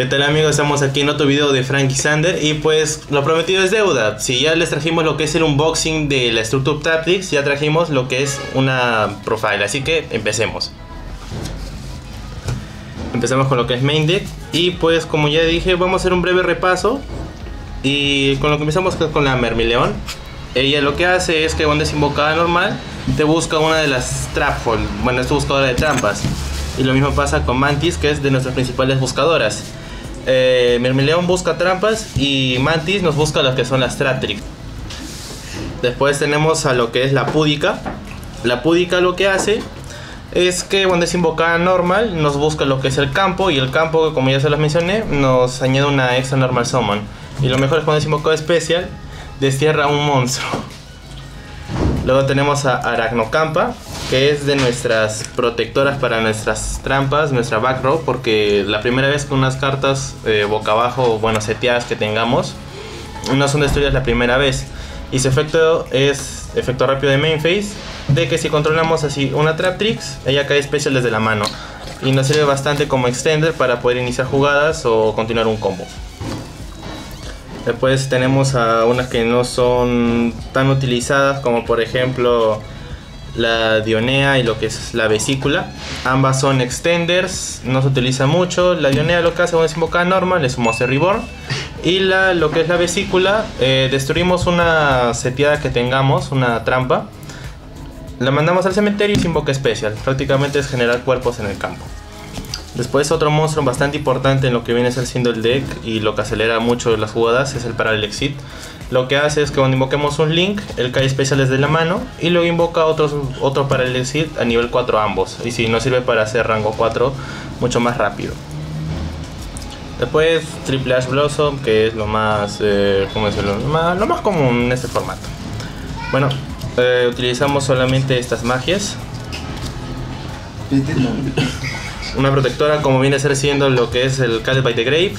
¿Qué tal amigos? Estamos aquí en otro video de Frankie Sander y pues lo prometido es deuda. Si ya les trajimos lo que es el unboxing de la Structure Tactics, ya trajimos lo que es una profile, así que empecemos. Empezamos con lo que es main deck y pues como ya dije vamos a hacer un breve repaso y con lo que empezamos con la Mermileón. Ella lo que hace es que cuando es invocada normal te busca una de las trap hole, bueno es tu buscadora de trampas. Y lo mismo pasa con Mantis que es de nuestras principales buscadoras. Eh, Mermileón busca trampas y Mantis nos busca las que son las Traptrix. Después tenemos a lo que es la Púdica. La Púdica lo que hace es que cuando es invocada normal nos busca lo que es el campo y el campo como ya se los mencioné nos añade una extra normal summon y lo mejor es cuando es invocado especial destierra un monstruo luego tenemos a Arachnocampa que es de nuestras protectoras para nuestras trampas, nuestra back row, porque la primera vez con unas cartas eh, boca abajo, bueno, seteadas que tengamos, no son destruidas la primera vez. Y su efecto es efecto rápido de main phase, de que si controlamos así una trap tricks, ella cae especial desde la mano. Y nos sirve bastante como extender para poder iniciar jugadas o continuar un combo. Después tenemos a unas que no son tan utilizadas como por ejemplo la Dionea y lo que es la vesícula. Ambas son extenders, no se utiliza mucho. La Dionea lo que hace es invocar normal, es un Monster Reborn. Y la, lo que es la vesícula, eh, destruimos una seteada que tengamos, una trampa. La mandamos al cementerio y se invoca especial. Prácticamente es generar cuerpos en el campo. Después otro monstruo bastante importante en lo que viene a el deck y lo que acelera mucho las jugadas es el Parallel Exit lo que hace es que cuando invoquemos un Link, él cae especial desde la mano y luego invoca otros, otro para el exit a nivel 4 ambos. Y si no sirve para hacer rango 4 mucho más rápido. Después Triple Ash Blossom, que es lo más, eh, ¿cómo decirlo? Lo más, lo más, común en este formato. Bueno, eh, utilizamos solamente estas magias. Una protectora como viene a ser siendo lo que es el Call by the Grave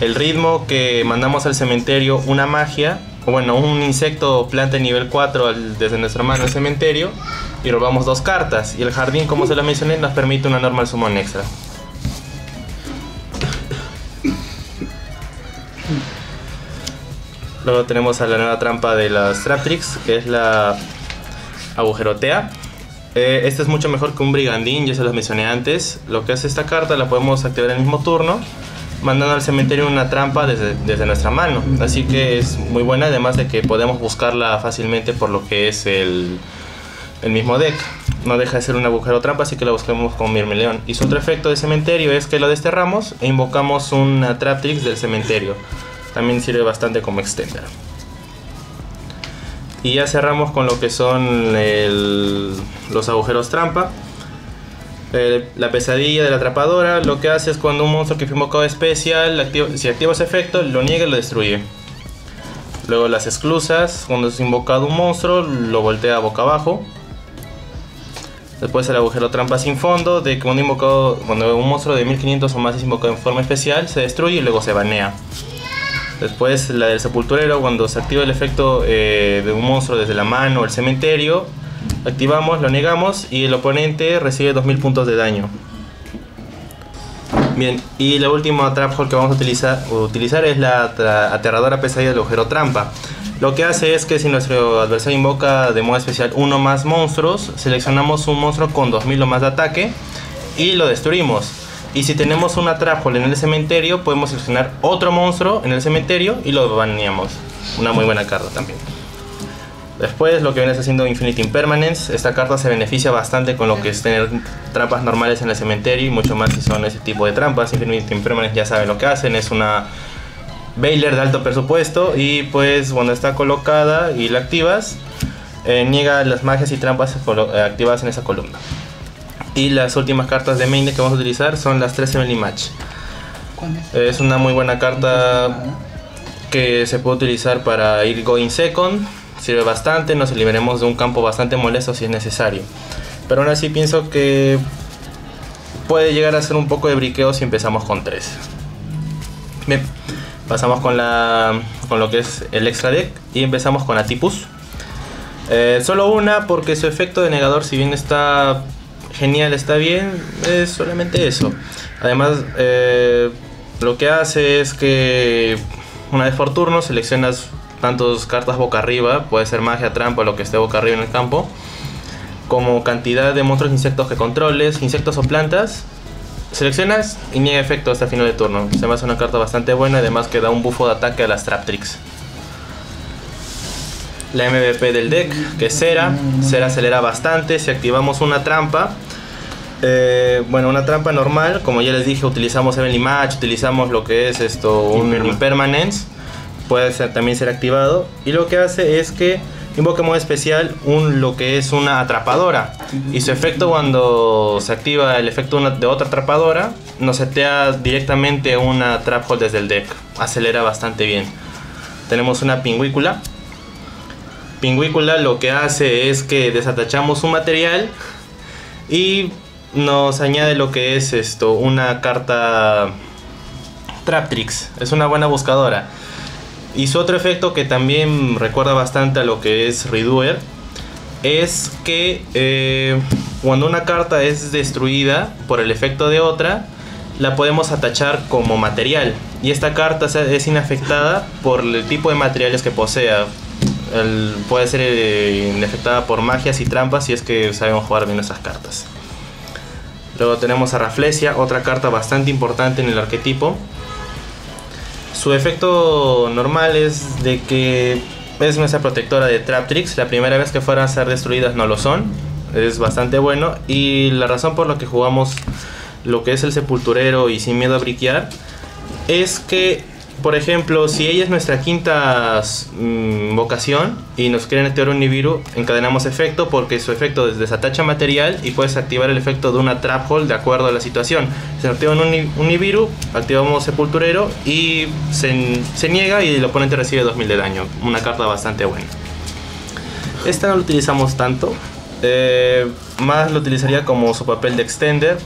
el ritmo que mandamos al cementerio una magia, o bueno, un insecto planta nivel 4 desde nuestra mano al cementerio y robamos dos cartas. Y el jardín, como se lo mencioné, nos permite una normal summon extra. Luego tenemos a la nueva trampa de las Traptrix, que es la agujerotea. Eh, esta es mucho mejor que un brigandín, ya se los mencioné antes. Lo que hace esta carta la podemos activar en el mismo turno mandando al cementerio una trampa desde, desde, nuestra mano. Así que es muy buena, además de que podemos buscarla fácilmente por lo que es el, el mismo deck. No deja de ser un agujero trampa, así que la buscamos con Mirmileón. Y su otro efecto de cementerio es que lo desterramos e invocamos una Traptrix del cementerio. También sirve bastante como extender. Y ya cerramos con lo que son los agujeros trampa. Eh, la pesadilla de la atrapadora lo que hace es cuando un monstruo que fue invocado especial, si activa ese efecto, lo niega y lo destruye. Luego las exclusas, cuando es invocado un monstruo, lo voltea boca abajo. Después el agujero trampa sin fondo, de que invocado, cuando un monstruo de 1500 o más es invocado en forma especial, se destruye y luego se banea. Después la del sepulturero, cuando se activa el efecto eh, de un monstruo desde la mano o el cementerio, Activamos, lo negamos y el oponente recibe 2000 puntos de daño. Bien, y la última trap hole que vamos a utilizar, es la aterradora pesadilla del agujero trampa. Lo que hace es que si nuestro adversario invoca de modo especial uno más monstruos, seleccionamos un monstruo con 2000 o más de ataque y lo destruimos. Y si tenemos una trap hole en el cementerio, podemos seleccionar otro monstruo en el cementerio y lo baneamos. Una muy buena carta también. Después lo que viene haciendo Infinite Impermanence, esta carta se beneficia bastante con lo que es tener trampas normales en el cementerio y mucho más si son ese tipo de trampas. Infinite Impermanence ya saben lo que hacen, es una Baylor de alto presupuesto y pues cuando está colocada y la activas, eh, niega las magias y trampas eh, activadas en esa columna. Y las últimas cartas de main que vamos a utilizar son las 13 Melee Match. Es una muy buena carta que se puede utilizar para ir going second sirve bastante, nos liberemos de un campo bastante molesto si es necesario. Pero aún así pienso que puede llegar a ser un poco de briqueo si empezamos con 3. Bien, pasamos con, la, con lo que es el extra deck y empezamos con Atipus. Eh, solo una porque su efecto de negador si bien está genial, está bien, es solamente eso. Además, eh, lo que hace es que una vez por turno seleccionas tantos cartas boca arriba, puede ser magia, trampa, lo que esté boca arriba en el campo, como cantidad de monstruos, insectos que controles, insectos o plantas. Seleccionas y niega efecto hasta final de turno. Se me hace una carta bastante buena, además que da un bufo de ataque a las Traptrix. La MVP del deck, que es Cera. Cera acelera bastante. Si activamos una trampa, eh, bueno, una trampa normal, como ya les dije, utilizamos Heavenly Match, utilizamos lo que es esto, un Impermanence, puede también ser activado. Y lo que hace es que invoca modo especial un, lo que es una atrapadora. Y su efecto cuando se activa el efecto de otra atrapadora, nos setea directamente una trap hole desde el deck. Acelera bastante bien. Tenemos una pingüícula. Pingüícula lo que hace es que desatachamos un material y nos añade lo que es esto, una carta Traptrix. Es una buena buscadora. Y su otro efecto que también recuerda bastante a lo que es Redoer es que eh, cuando una carta es destruida por el efecto de otra, la podemos atachar como material. Y esta carta es inafectada por el tipo de materiales que posea. puede ser eh, inafectada por magias y trampas si es que sabemos jugar bien esas cartas. Luego tenemos a Raflesia, otra carta bastante importante en el arquetipo. Su efecto normal es de que es nuestra protectora de Traptrix. La primera vez que fueran a ser destruidas no lo son. Es bastante bueno. Y la razón por la que jugamos lo que es el sepulturero y sin miedo a briquear es que por ejemplo, si ella es nuestra quinta mm, vocación y nos quieren activar un Nibiru, encadenamos efecto porque su efecto desatacha material y puedes activar el efecto de una Trap Hole de acuerdo a la situación. Se activa un, un Nibiru, activamos Sepulturero y se, niega y el oponente recibe 2000 de daño. Una carta bastante buena. Esta no la utilizamos tanto. Eh, más lo utilizaría como su papel de extender.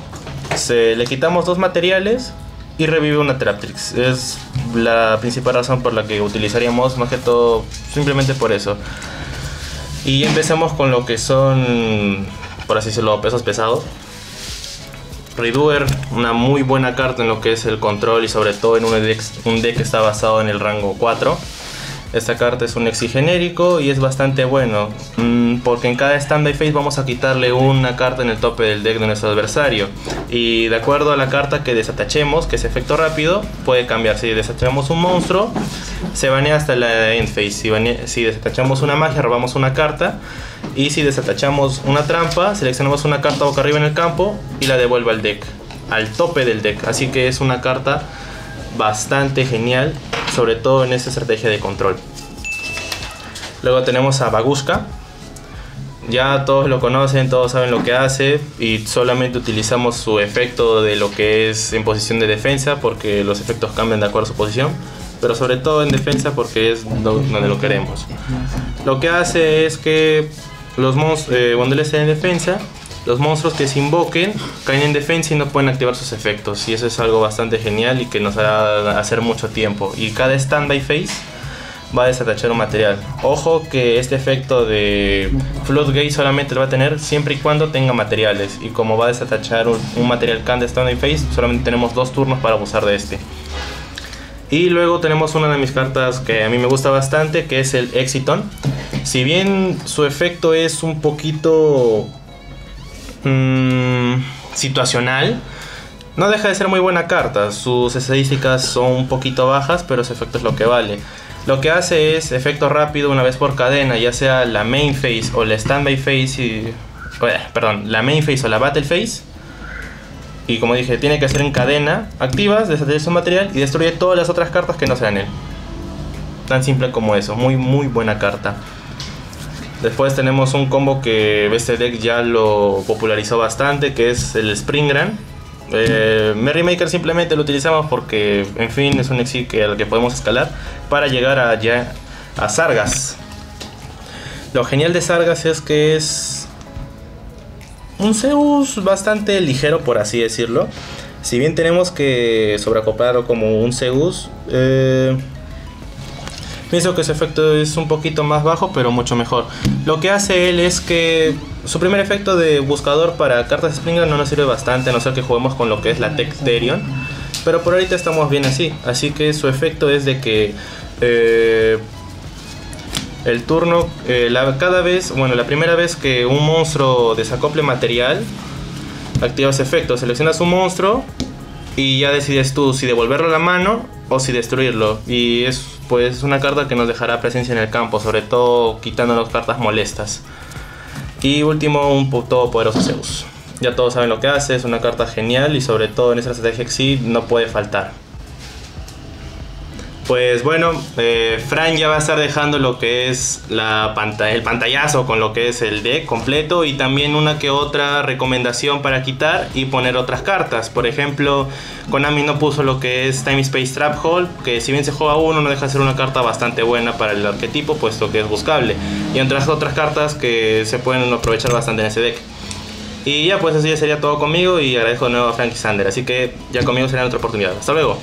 Se, le quitamos dos materiales y revive una Traptrix. Es la principal razón por la que utilizaríamos más que todo simplemente por eso. Y empezamos con lo que son, por así decirlo, pesos pesados. Redoer, una muy buena carta en lo que es el control y sobre todo en un deck, un deck que está basado en el rango 4. Esta carta es un exi genérico y es bastante bueno, mm, porque en cada standby phase vamos a quitarle una carta en el tope del deck de nuestro adversario. Y de acuerdo a la carta que desatachemos, que es efecto rápido, puede cambiar. Si desatachamos un monstruo, se banea hasta la end phase. Si, si desatachamos una magia, robamos una carta. Y si desatachamos una trampa, seleccionamos una carta boca arriba en el campo y la devuelve al deck, al tope del deck. Así que es una carta bastante genial sobre todo en esta estrategia de control. Luego tenemos a Baguska. Ya todos lo conocen, todos saben lo que hace y solamente utilizamos su efecto de lo que es en posición de defensa porque los efectos cambian de acuerdo a su posición, pero sobre todo en defensa porque es donde lo queremos. Lo que hace es que los monstruos, eh, cuando él está en defensa, los monstruos que se invoquen caen en defensa y no pueden activar sus efectos. Y eso es algo bastante genial y que nos hará hacer mucho tiempo. Y cada standby phase va a desatachar un material. Ojo que este efecto de Floodgate solamente lo va a tener siempre y cuando tenga materiales. Y como va a desatachar un, material can de standby phase, solamente tenemos dos turnos para abusar de este. Y luego tenemos una de mis cartas que a mí me gusta bastante, que es el Exiton. Si bien su efecto es un poquito Mm, situacional, no deja de ser muy buena carta. Sus estadísticas son un poquito bajas, pero su efecto es lo que vale. Lo que hace es efecto rápido una vez por cadena, ya sea la main phase o la standby phase, y, perdón, la main phase o la battle phase. Y como dije, tiene que ser en cadena, activas, deshacer su material y destruye todas las otras cartas que no sean él. Tan simple como eso, muy muy buena carta. Después tenemos un combo que este deck ya lo popularizó bastante, que es el Springran. Eh, Merrymaker simplemente lo utilizamos porque, en fin, es un exit que, al que podemos escalar para llegar a, a Sargas. Lo genial de Sargas es que es un Zeus bastante ligero, por así decirlo. Si bien tenemos que sobreacoplarlo como un Zeus, eh, Pienso que su efecto es un poquito más bajo, pero mucho mejor. Lo que hace él es que su primer efecto de buscador para cartas Springer no nos sirve bastante, a no ser que juguemos con lo que es la Tech Pero por ahorita estamos bien así. Así que su efecto es de que eh, el turno, eh, cada vez, bueno, la primera vez que un monstruo desacople material, activa ese efecto. Seleccionas un monstruo y ya decides tú si devolverlo a la mano o si destruirlo. Y es pues una carta que nos dejará presencia en el campo, sobre todo quitándonos cartas molestas. Y último, un todopoderoso Zeus. Ya todos saben lo que hace, es una carta genial y sobre todo en esta estrategia Exit no puede faltar. Pues bueno, eh, Fran ya va a estar dejando lo que es la pantalla, el pantallazo con lo que es el deck completo y también una que otra recomendación para quitar y poner otras cartas. Por ejemplo, Konami no puso lo que es Time Space Trap Hole, que si bien se juega uno, no deja de ser una carta bastante buena para el arquetipo, puesto que es buscable. Y otras otras cartas que se pueden aprovechar bastante en ese deck. Y ya, pues así ya sería todo conmigo y agradezco de nuevo a Frankie Sander. Así que ya conmigo será otra oportunidad. Hasta luego.